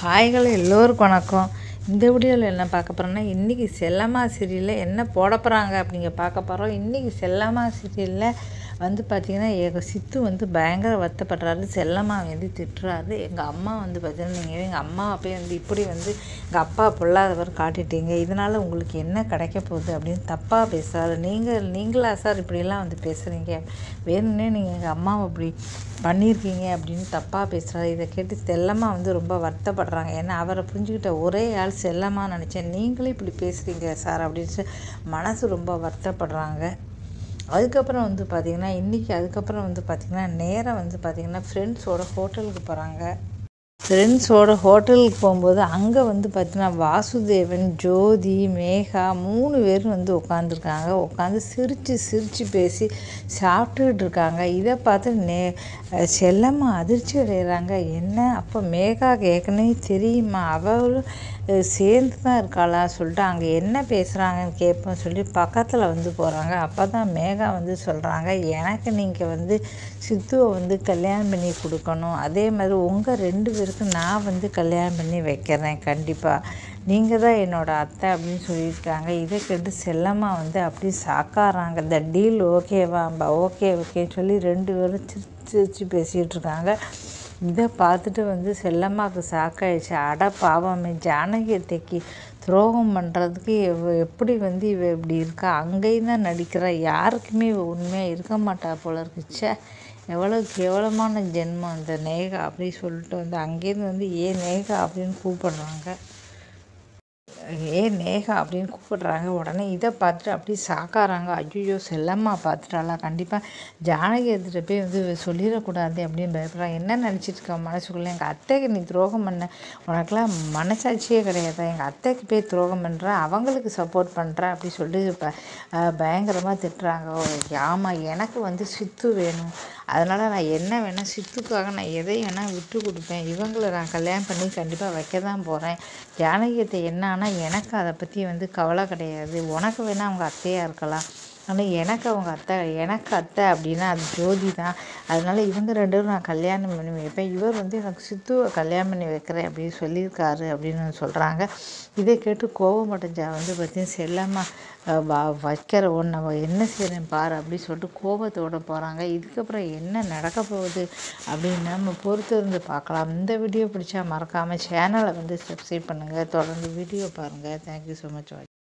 ஹாய்கள் எல்லோருக்கும் வணக்கம். இந்த வீடியோவில் என்ன பார்க்க போகிறோன்னா இன்றைக்கி செல்லம்மா சீரியலில் என்ன போட போகிறாங்க அப்படிங்க பார்க்க போகிறோம் இன்றைக்கி செல்லம்மா சீரியலில் வந்து பார்த்திங்கன்னா எங்கள் சித்து வந்து பயங்கர வருத்தப்படுறாரு செல்லம்மா வந்து திட்டுறாரு. எங்கள் அம்மா வந்து பார்த்தீங்கன்னா நீங்கள் எங்கள் அம்மா போய் வந்து இப்படி வந்து எங்கள் அப்பா பொல்லாதவர் காட்டிட்டீங்க. இதனால் உங்களுக்கு என்ன கிடைக்க போகுது அப்படின்னு தப்பாக பேசுகிறாரு நீங்கள் நீங்களா சார் இப்படியெல்லாம் வந்து பேசுகிறீங்க வேணும்னே நீங்கள் எங்கள் அம்மாவை இப்படி பண்ணியிருக்கீங்க அப்படின்னு தப்பாக பேசுகிறாரு இதை கேட்டு செல்லம்மா வந்து ரொம்ப வருத்தப்படுறாங்க. ஏன்னா அவரை புரிஞ்சுக்கிட்ட ஒரே ஆள் செல்லம்மா நினச்சேன். நீங்களே இப்படி பேசுகிறீங்க சார் அப்படின்னு மனசு ரொம்ப வருத்தப்படுறாங்க. அதுக்கப்புறம் வந்து பார்த்திங்கன்னா இன்றைக்கி அதுக்கப்புறம் வந்து பார்த்திங்கன்னா நேராக வந்து பார்த்திங்கன்னா ஃப்ரெண்ட்ஸோட ஹோட்டலுக்கு போகிறாங்க ஃப்ரெண்ட்ஸோட ஹோட்டலுக்கு போகும்போது அங்கே வந்து பார்த்திங்கன்னா வாசுதேவன் ஜோதி மேகா மூணு பேரும் வந்து உட்காந்துருக்காங்க உட்காந்து சிரித்து சிரித்து பேசி சாப்பிட்டுக்கிட்டு இருக்காங்க. இதை பார்த்து நே செல்லம்மா அதிர்ச்சி அடைகிறாங்க என்ன? அப்போ மேகா கேட்கனே தெரியுமா? அவளும் சேர்ந்து தான் இருக்காளா? சொல்லிட்டு அங்கே என்ன பேசுகிறாங்கன்னு கேட்போம் சொல்லி பக்கத்தில் வந்து போகிறாங்க அப்போ தான் மேகா வந்து சொல்கிறாங்க எனக்கு நீங்கள் வந்து சித்துவை வந்து கல்யாணம் பண்ணி கொடுக்கணும். அதே மாதிரி உங்கள் ரெண்டு பேருக்கு நான் வந்து கல்யாணம் பண்ணி வைக்கிறேன் கண்டிப்பாக நீங்கள் தான் என்னோடய அத்தை அப்படின்னு சொல்லியிருக்காங்க. இதை கேட்டு செல்லம்மா வந்து அப்படி சாக்காறாங்க. இந்த டீல் ஓகேவாம்பா ஓகே ஓகேன்னு சொல்லி ரெண்டு பேரும் சிரிச்சு சிரிச்சு பேசிகிட்டு இருக்காங்க. இதை பார்த்துட்டு வந்து செல்லம்மாவுக்கு சாக்காயிடுச்சு. அட பாவமே ஜானகியத்தைக்கு துரோகம் பண்ணுறதுக்கு எவ எப்படி வந்து இவ இப்படி இருக்கா? அங்கேயும் தான் நடிக்கிறா. யாருக்குமே இவ உண்மையாக இருக்க மாட்டா போல இருக்குச்சே எவ்வளோ கேவலமான ஜென்மம் அந்த நேகா அப்படி சொல்லிட்டு வந்து அங்கேருந்து வந்து ஏ நேகா? அப்படின்னு கூப்பிடுறாங்க. ஏ நேகா? அப்படின்னு கூப்பிடுறாங்க. உடனே இதை பார்த்துட்டு அப்படியே சாக்காராங்க ஐயோ செல்லம்மா பார்த்துட்டாளா? கண்டிப்பாக ஜானகி எடுத்துகிட்டு போய் வந்து சொல்லிடக்கூடாது அப்படின்னு பயப்படுறாங்க. என்ன நினச்சிட்டு இருக்க? மனசுக்குள்ளே எங்கள் அத்தைக்கு நீ துரோகம் பண்ண. உனக்குலாம் மனசாட்சியே கிடையாது? எங்கள் அத்தைக்கு போய் துரோகம் பண்ணுற அவங்களுக்கு சப்போர்ட் பண்ணுற அப்படி சொல்லி ப பயங்கரமாக திட்டுறாங்க. ஆமாம் எனக்கு வந்து சித்து வேணும். அதனால் நான் என்ன வேணால் சித்துக்காக நான் எதை வேணால் விட்டு கொடுப்பேன். இவங்களை நான் கல்யாணம் பண்ணி கண்டிப்பாக வைக்க தான் போகிறேன் ஜானகியத்தை என்ன ஆனால் எனக்கு அதை பற்றி வந்து கவலை கிடையாது. உனக்கு வேணால் அவங்க அத்தையாக இருக்கலாம். ஆனால் எனக்கு அவங்க அத்தை எனக்கு அத்தை அப்படின்னா அது ஜோதி தான். அதனால் இவங்க ரெண்டு பேரும் நான் கல்யாணம் பண்ணி வைப்பேன். இவர் வந்து எனக்கு சித்துவை கல்யாணம் பண்ணி வைக்கிறேன் அப்படின்னு சொல்லியிருக்காரு அப்படின்னு சொல்கிறாங்க இதை கேட்டு கோபமடைஞ்சா வந்து பார்த்தீங்கன்னா செல்லம்மா வ வைக்கிற ஒன்றை என்ன செய்கிறேன் பாரு அப்படின்னு சொல்லிட்டு கோபத்தோடு போகிறாங்க இதுக்கப்புறம் என்ன நடக்க போகுது அப்படின்னு நம்ம பொறுத்து இருந்து பார்க்கலாம். இந்த வீடியோ பிடிச்சா மறக்காமல் சேனலை வந்து சப்ஸ்கிரைப் பண்ணுங்கள் தொடர்ந்து வீடியோ பாருங்கள் தேங்க்யூ ஸோ மச் வாட்ச்